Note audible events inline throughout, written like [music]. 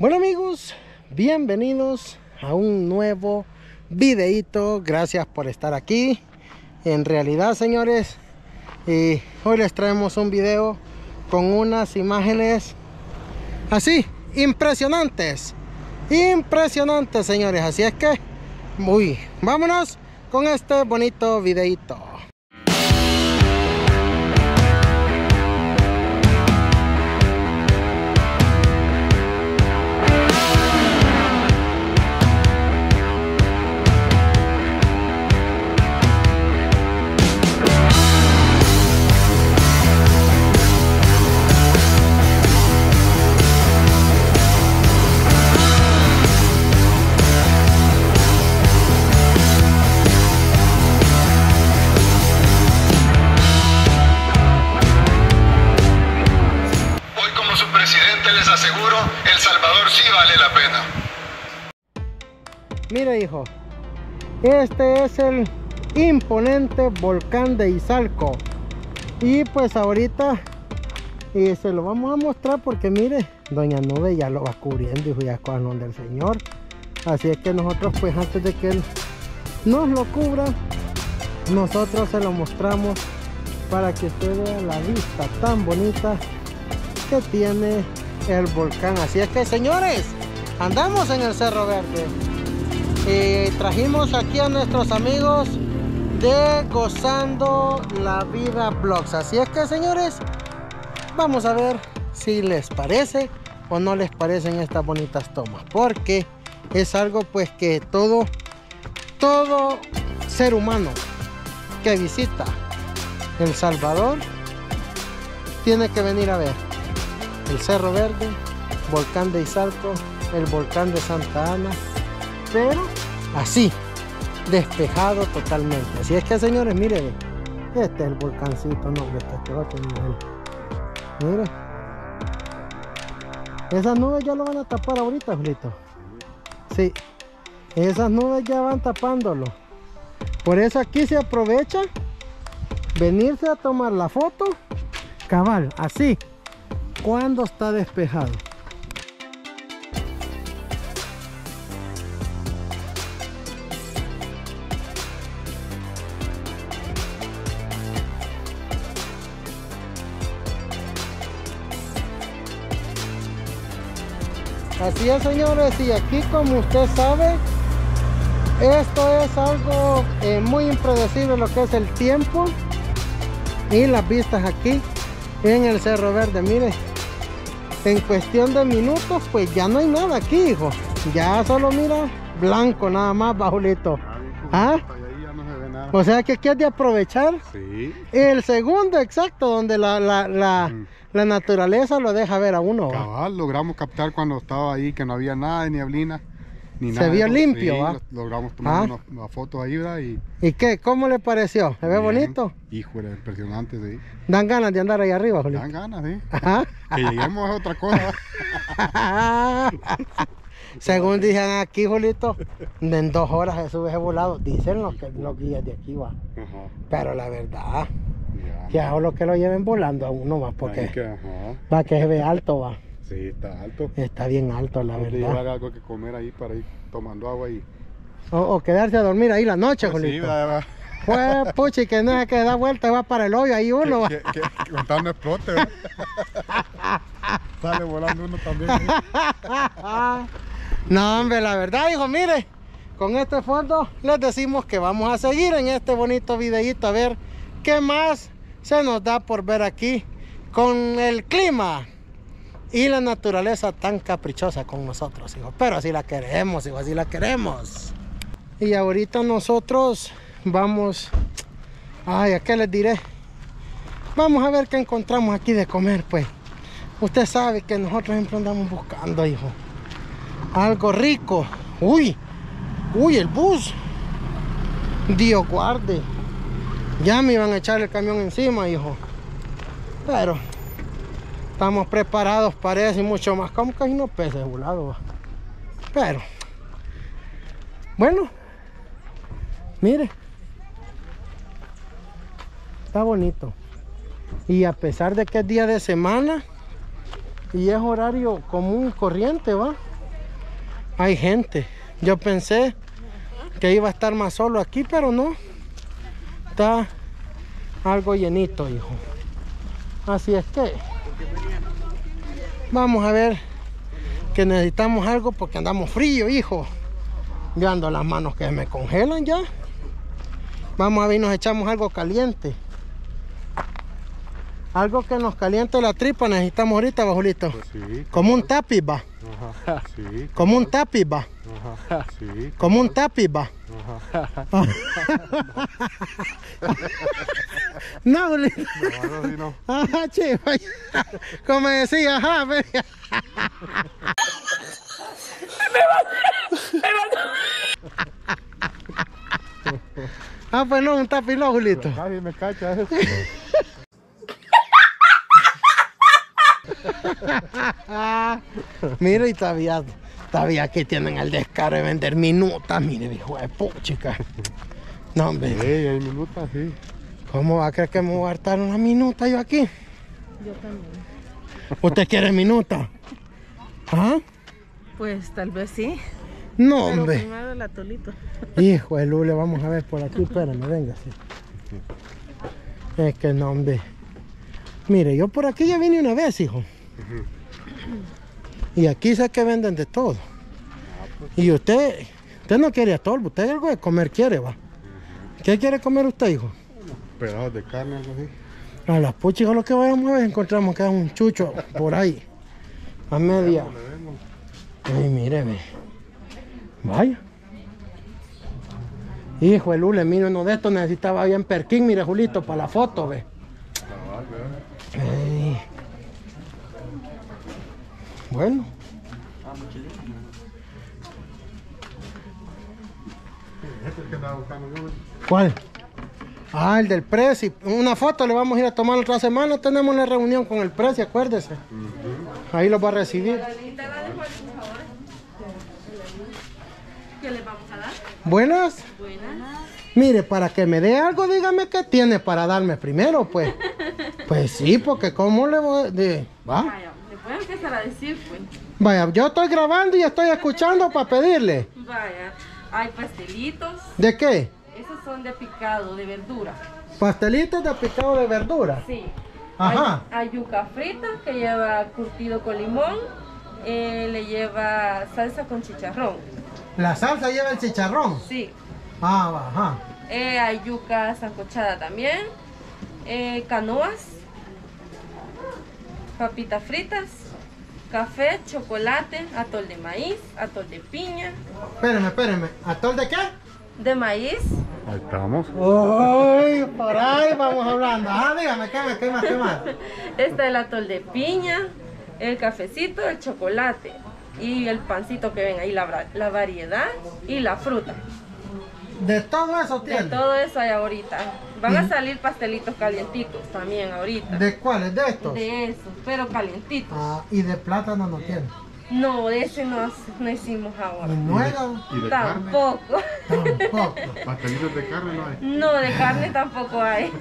Bueno amigos, bienvenidos a un nuevo videito. Gracias por estar aquí. En realidad, señores, y hoy les traemos un video con unas imágenes así, impresionantes. Impresionantes, señores. Así es que, muy, vámonos con este bonito videito. Aseguro, El Salvador sí vale la pena. Mira, hijo, este es el imponente volcán de Izalco. Y pues ahorita y se lo vamos a mostrar porque mire, doña Nube ya lo va cubriendo, hijo, ya con el Señor. Así es que nosotros pues antes de que él nos lo cubra, nosotros se lo mostramos para que usted vea la vista tan bonita que tiene el volcán. Así es que señores, andamos en el Cerro Verde. Y trajimos aquí a nuestros amigos de Gozando la Vida Blogs. Así es que señores, vamos a ver si les parece o no les parecen estas bonitas tomas. Porque es algo pues que todo, todo ser humano que visita El Salvador tiene que venir a ver el Cerro Verde, Volcán de Izalco, el Volcán de Santa Ana, pero así, despejado totalmente. Así es que señores, miren, este es el volcancito, no, este es otro nivel. Mire, esas nubes ya lo van a tapar ahorita, Julito. Sí, esas nubes ya van tapándolo. Por eso aquí se aprovecha venirse a tomar la foto cabal, así, cuando está despejado. Así es señores y aquí como usted sabe esto es algo eh, muy impredecible lo que es el tiempo y las vistas aquí en el Cerro Verde mire en cuestión de minutos pues ya no hay nada aquí hijo ya solo mira blanco nada más bajulito ¿Ah? Nada. o sea que aquí es de aprovechar Sí. el segundo exacto donde la, la, la, Mm. la naturaleza lo deja ver a uno. Cabal, logramos captar cuando estaba ahí que no había nada de nieblina. Ni Se nada vio limpio, Sí, ¿va? lo- Logramos tomar Ah. unas fotos ahí, ¿verdad? Y ¿y qué? ¿cómo le pareció? ¿se ve bien. bonito? Híjole, impresionante, sí. dan ganas de andar ahí arriba Julio Dan ganas, sí. Ajá. [laughs] Que lleguemos a otra cosa. [laughs] Según dicen aquí, Julito, en dos horas se sube ese volado. Dicen los, que, los guías de aquí, va. Pero la verdad, Ya. que hago lo que lo lleven volando a uno, va. Porque va que se ve alto, va. Sí, está alto. Está bien alto, la Hay verdad. llevar algo que comer ahí para ir tomando agua y. O, o quedarse a dormir ahí la noche, Pues sí. ¿verdad? Pues, puchi, que no es que da vuelta y va para el hoyo, ahí uno va. Que, que, que con tal no explote, ¿verdad? [laughs] Sale volando uno también. ¿eh? No, hombre, la verdad, hijo, mire, con este fondo les decimos que vamos a seguir en este bonito videíto a ver qué más se nos da por ver aquí con el clima y la naturaleza tan caprichosa con nosotros, hijo. Pero así la queremos, hijo, así la queremos. Y ahorita nosotros vamos, ay, ¿a qué les diré? Vamos a ver qué encontramos aquí de comer, pues. Usted sabe que nosotros siempre andamos buscando, hijo algo rico. Uy, uy, el bus. Dios guarde. Ya me iban a echar el camión encima, hijo. Pero estamos preparados para y mucho más. Como unos peces volados. va. Pero, bueno, mire, está bonito. Y a pesar de que es día de semana y es horario común corriente, va. hay gente. Yo pensé que iba a estar más solo aquí, pero no. Está algo llenito, hijo. Así es que vamos a ver que necesitamos algo porque andamos frío, hijo. Yo las manos que me congelan ya. Vamos a ver, nos echamos algo caliente. Algo que nos caliente la tripa necesitamos ahorita, bajulito. Pues sí, Como un tapiz, [laughs] va. ajá, sí, Como un tapiz, va. ajá, sí. Como un tapiz, va. no, Julito. No, no. Ajá, chivo. Como decía, ajá, ve. Ah, pues no, un tapiz no, Julito. Nadie me cacha eso. [laughs] [laughs] Mira, y todavía, todavía aquí tienen el descaro de vender minutas. Mire, hijo de puchica. No, Sí, hombre, hay minutos, sí. ¿cómo va a creer que me voy a hartar una minuta yo aquí? Yo también. ¿Usted quiere minuta? ¿Ah? Pues tal vez sí. No, Pero hombre. primero el atolito. Hijo de Lule, vamos a ver por aquí, espérame, venga. sí. Es que no, hombre. Mire, yo por aquí ya vine una vez, hijo. Y aquí sé que venden de todo. Y usted, usted no quiere atol, usted algo de comer quiere, va. ¿Qué quiere comer usted, hijo? Pedazos de carne, algo así. A las puchas lo que vayamos a ver, encontramos que hay un chucho por ahí. A media. Ay, mire, ve. Vaya. Hijo de Lule, mire, uno de estos necesitaba bien perquín, mire, Julito, para la foto, ve. Bueno. ¿Cuál? Ah, el del Prezi. Una foto le vamos a ir a tomar otra semana. Tenemos una reunión con el Prezi, acuérdese. Ahí lo va a recibir. ¿Qué le vamos a dar? Buenas. Buenas. Mire, para que me dé algo, dígame qué tiene para darme primero, pues. [laughs] Pues sí, porque ¿cómo le voy a...? de- ¿Va? Vaya, le puedo empezar a decir, pues. Vaya, yo estoy grabando y estoy escuchando para pedirle. Vaya, hay pastelitos. ¿De qué? Esos son de picado, de verdura. Pastelitos de picado de verdura. Sí. Ajá. Hay, hay yuca frita que lleva curtido con limón. eh, le lleva salsa con chicharrón. La salsa lleva el chicharrón. Sí. Ah, ajá. Eh, hay yuca sancochada también. eh, canoas. Papitas fritas. Café, chocolate, atol de maíz, atol de piña. Espéreme, espéreme. ¿Atol de qué? De maíz, Ahí estamos. Uy, por ahí vamos hablando. Ah, dígame, ¿qué más, qué más, qué más? está el atol de piña, el cafecito, el chocolate y el pancito que ven ahí, la, la variedad y la fruta. De todo eso De tiene. todo eso hay ahorita. Van a salir pastelitos calientitos también ahorita. ¿De cuáles? ¿De estos? De esos, pero calientitos. Ah, y de plátano no tiene. No, de ese no, no hicimos ¿Y ahora. nuega? ¿Y de carne? Tampoco. Tampoco. Pastelitos de carne no hay. No, de carne tampoco hay.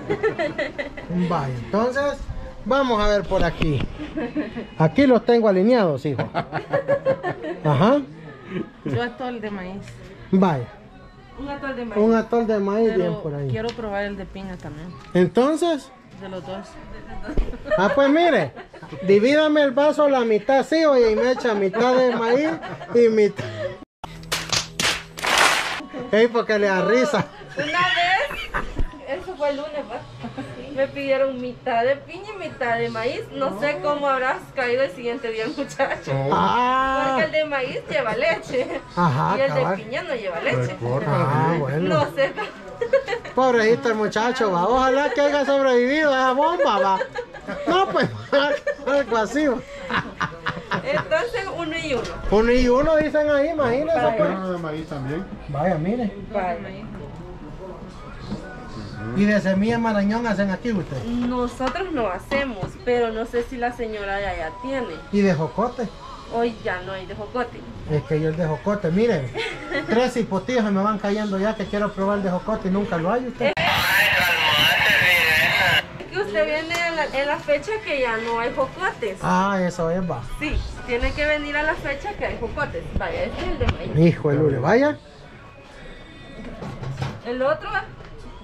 Vaya, entonces vamos a ver por aquí. Aquí los tengo alineados, hijo. [laughs] Ajá. Yo atol de maíz. Vaya, Un atol de maíz. un atol de maíz bien por ahí. quiero probar el de piña también. Entonces, De los dos. ah, pues mire, divídame el vaso a la mitad, sí, oye, y me echa mitad de maíz y mitad. Ey, porque le da risa. Una vez, eso fue el lunes, pues, me pidieron mitad de piña y de maíz. No sé cómo habrás caído el siguiente día [laughs] muchacho. Ah, Porque el de maíz lleva leche. Ajá, y el de piña no lleva leche. ah, bueno. No sé. Pobrecito el muchacho, va. Ojalá que haya sobrevivido a esa bomba, va. No, pues, [laughs] algo así, va. Entonces, uno y uno. Uno y uno dicen ahí, imagínense, pues. De maíz también. Vaya, mire. Vaya. Y de semilla marañón hacen aquí ustedes. Nosotros no hacemos, pero no sé si la señora de allá tiene. Y de jocote. Hoy ya no hay de jocote. Es que yo el de jocote, miren. Tres hipotías se me van cayendo ya que quiero probar el de jocote y nunca lo hay usted. Es que usted usted viene en la, en la fecha que ya no hay jocotes. Ah, eso es, va. Sí, tiene que venir a la fecha que hay jocotes. Vaya, este es el de maíz. Hijo de lule, vaya. El otro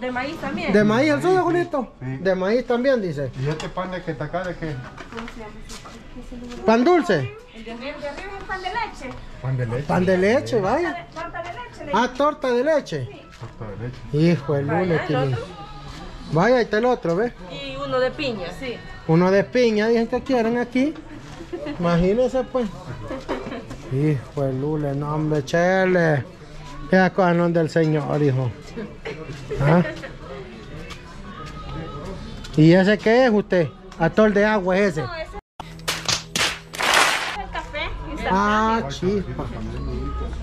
de maíz también. ¿De maíz el suyo, Julito? Sí. De maíz también, dice. ¿Y este pan de que está acá de qué? ¿Pan dulce? El de arriba es pan de leche. Pan de leche. Pan de leche, vaya. Torta de leche. le- Ah, torta de leche. Torta de leche. Hijo de lule, Vaya, el Tilín. otro. Vaya, ahí está el otro, ¿ves? Y uno de piña. Sí. Uno de piña, dicen que quieren aquí. Imagínense, pues. [laughs] Hijo de lule, no, hombre, chele. Esas cosas no del Señor, hijo. ¿Ah? ¿Y ese qué es usted? Atol de agua es ese. No, ese es el café. Ah, chispa.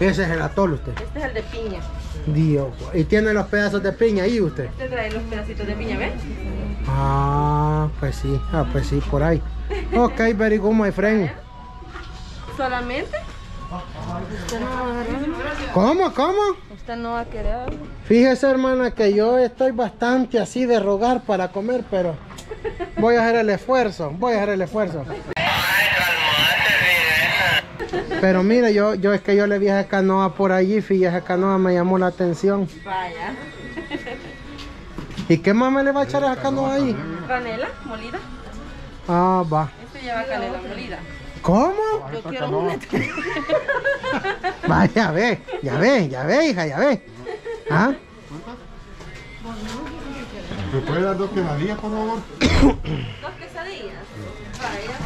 Ese es el atol usted. Este es el de piña. Dios. Y tiene los pedazos de piña ahí usted. Este trae los pedacitos de piña, ¿ves? Ah, pues sí. Ah, pues sí, por ahí. Ok, very good, my friend. Solamente. Usted no va a agarrar. ¿Cómo, cómo? Usted no va a querer. Fíjese, hermana, que yo estoy bastante así de rogar para comer, pero voy a hacer el esfuerzo, voy a hacer el esfuerzo. Pero mire, yo, yo es que yo le vi a esa canoa por allí, fíjese, esa canoa me llamó la atención. Vaya. ¿Y qué más me le va a echar a esa canoa ahí? Canela molida. Ah, va. Este lleva canela molida. ¿Cómo? Yo quiero una. [laughs] Vaya, ve, ya ve, ya ve, hija, ya ve. ¿Ah? ¿Me puede dar dos quesadillas, por favor? [coughs] Dos quesadillas. Vaya.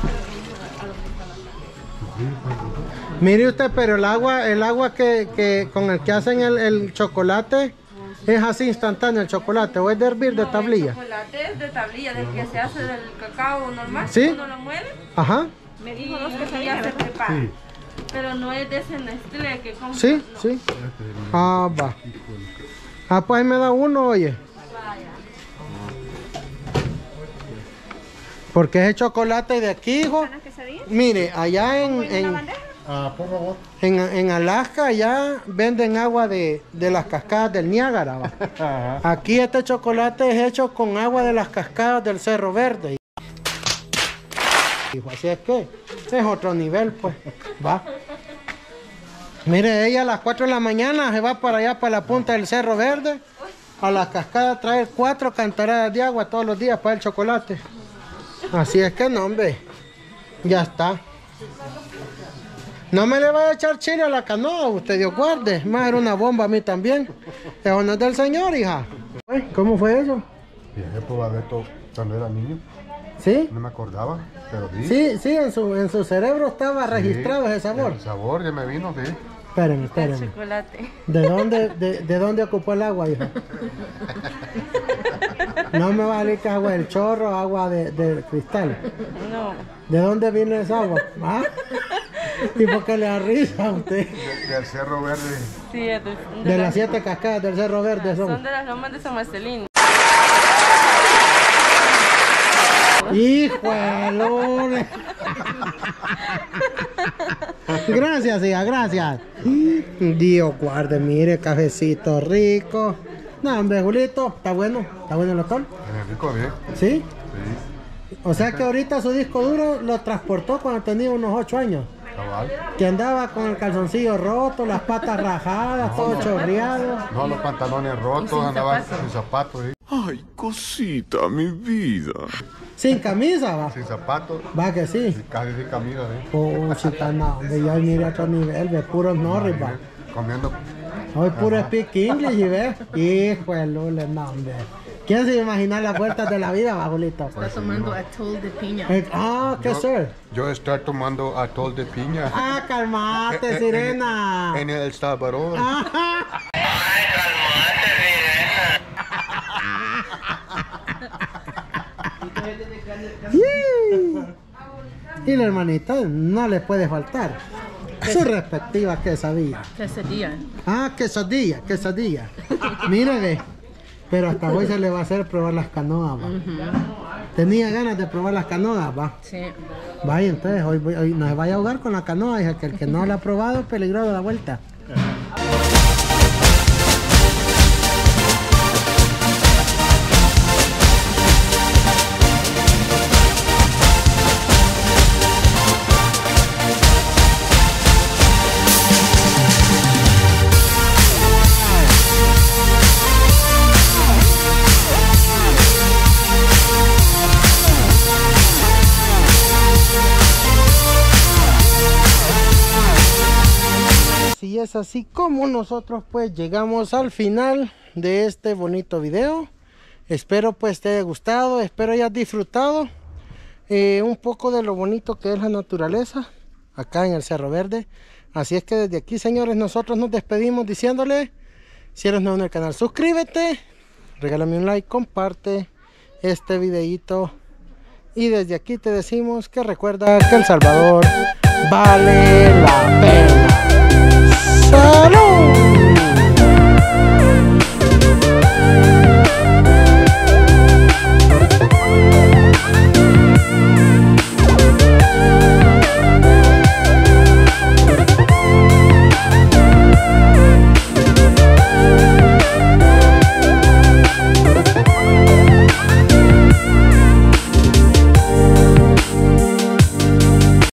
Mire usted, pero el agua, el agua que, que con el que hacen el, el chocolate es así instantáneo el chocolate o es de hervir de El tablilla. chocolate es de tablilla, del que se hace del cacao normal. ¿Sí? Uno lo muele Ajá. Me dijo dos quesadillas. ya se prepara. Sí. Pero no es de ese Nestlé que compra. Sí, sí. Ah, va. Ah, pues ahí me da uno, oye. Vaya. Porque ese chocolate de aquí, hijo. Mire, allá en, ¿En? Ah, por favor. en, en Alaska ya venden agua de, de las cascadas del Niágara. Aquí este chocolate es hecho con agua de las cascadas del Cerro Verde. Así es que es otro nivel, pues. Va. Mire, ella a las 4 de la mañana se va para allá, para la punta del Cerro Verde, a las cascadas, traer cuatro cantaradas de agua todos los días para el chocolate. Así es que no, hombre. Ya está. No me le vaya a echar chile a la canoa, usted Dios guarde. Más era una bomba a mí también. Eso no del Señor, hija. ¿Cómo fue eso? Viajé por Babeto cuando era niño. ¿Sí? No me acordaba, pero sí. Sí, sí, en su, en su cerebro estaba registrado ese sabor. El sabor ya me vino, sí. Espérenme, El espérenme. chocolate. ¿De dónde, de, de dónde ocupó el agua, hija? [laughs] No me va a decir que agua del chorro, agua de, de cristal. No. ¿De dónde viene esa agua? ¿Ah? ¿Y por qué le da risa a usted? De- del Cerro Verde. Sí, de, De las siete cascadas del Cerro Verde Son son. de las lomas de San Marcelino. ¡Hijo de! Gracias, hija, gracias. Dios guarde, mire, cafecito rico. No, hombre, Julito, está bueno, está bueno el. En rico, bien. ¿Sí? Sí. O sea que ahorita su disco duro lo transportó cuando tenía unos 8 años. Cabal. Que andaba con el calzoncillo roto, las patas rajadas, todo chorreado. No, los pantalones rotos, andaba sin zapatos, sí. Ay, cosita, mi vida. Sin camisa, va. Sin zapatos, Va que sí. casi sin camisa, sí. Oh, chica, no, hombre, yo mire a otro nivel, ve puros Norris, va. Comiendo Hoy puro speak English y ve. Hijo de lule, no, hombre. ¿Quién se imagina las vueltas de la vida, va, Julito? pues, tomando atol de piña. Eh, Ah, ¿qué Yo- ser? Yo estar tomando atol de piña. Ah, calmate, Eh, eh, sirena. En El Salvador. Ajá. Y la hermanita no le puede faltar su respectiva quesadilla. Quesadilla. Ah, quesadilla, quesadilla. Mire, ve. Pero hasta hoy se le va a hacer probar las canoas, va. Tenía ganas de probar las canoas, va. Sí. Vaya, entonces hoy, hoy no se vaya a ahogar con la canoa, hija, que el que no la ha probado, peligroso la vuelta. Es así como nosotros pues llegamos al final de este bonito video. Espero pues te haya gustado, espero hayas disfrutado eh, un poco de lo bonito que es la naturaleza acá en el Cerro Verde. Así es que desde aquí señores nosotros nos despedimos diciéndole si eres nuevo en el canal suscríbete, regálame un like, comparte este videito y desde aquí te decimos que recuerda que El Salvador vale la pena. follow.